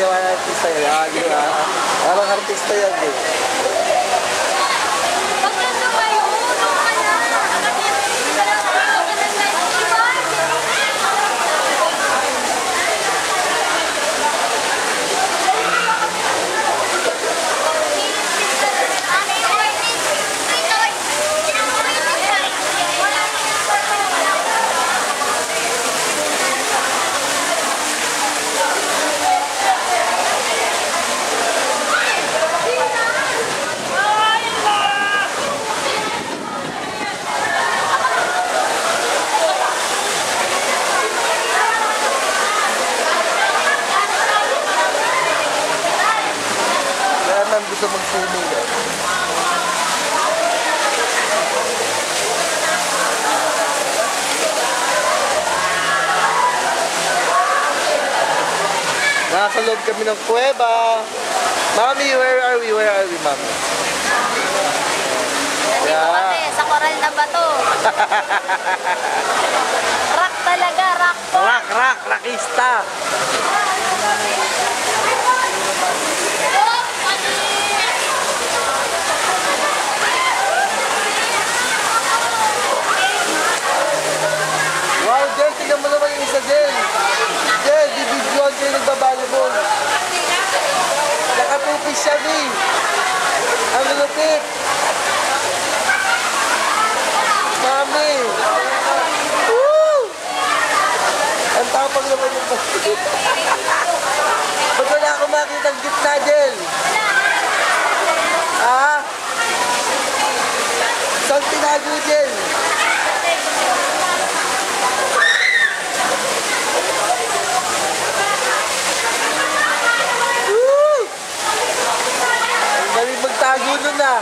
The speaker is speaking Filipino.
Hindi ako nag-artista yun. Ah, ginawa. Parang artista yan eh. Nang gusto mag-swimming. eh. Nasa loob kami ng kuweba. Mami, where are we? Where are we, mami? Nandito kami sa koral na bato. rock talaga, rock po. Rock, rock, rockista. Ba't wala akong makita ang gitna, Jen? Ah? Saan tinago, Jen? Woo! Ang galing magtago nun ah.